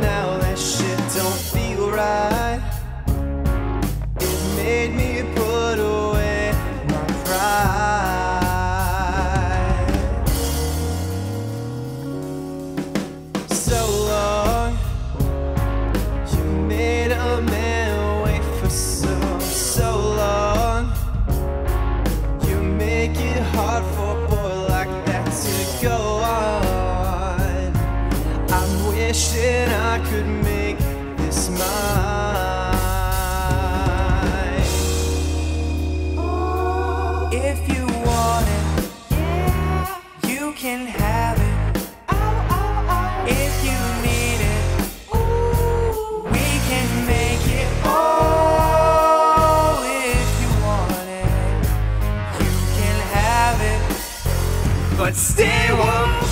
now that shit don't feel right. It made me put away my pride. So long, you made a man wait for so wishing I could make this mine. If you want it, yeah. you can have it. Oh, oh, If you need it, Ooh. we can make it. Oh, if you want it, you can have it. But stay woke.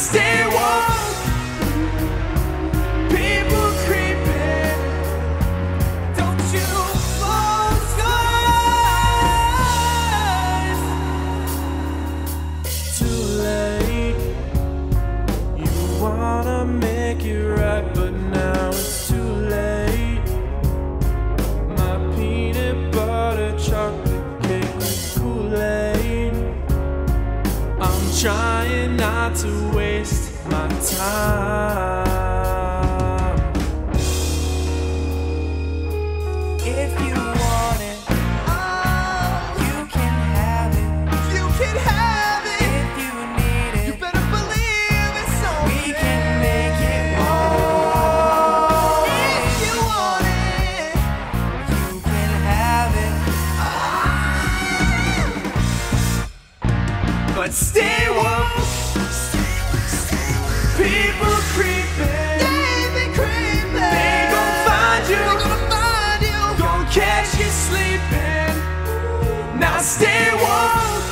Stay woke. People creeping, don't you close your eyes. Too late. You wanna make it right, but now it's too late. My peanut butter chocolate cake Kool-Aid. I'm trying not to my time. If you want it, oh. you can have it. You can have it. If you need it, you better believe it's on. We can make it all. If you want it, you can have it. Ah. But stay woke. Stay woke.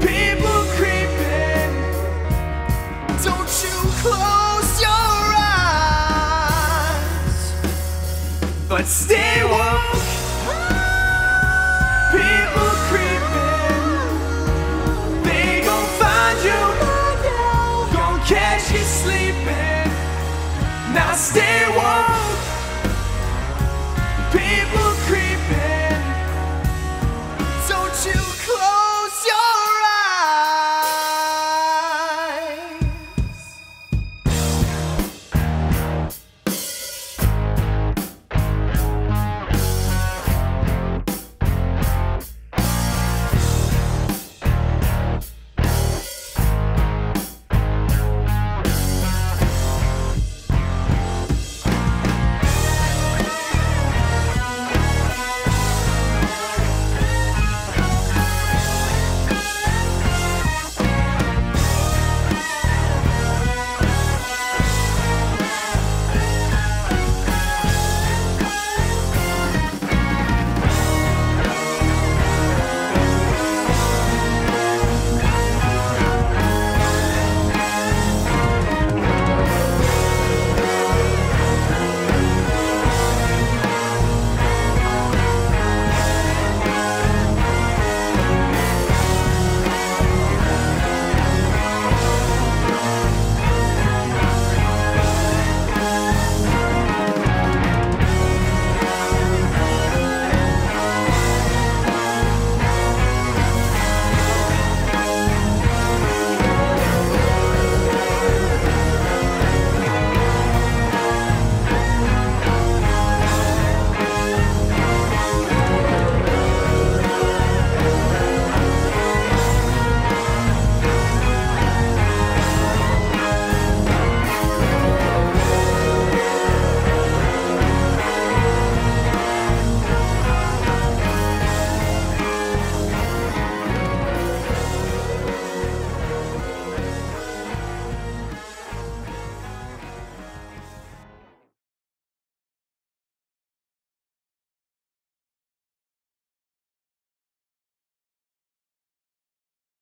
People creeping. Don't you close your eyes. But stay woke. Stay.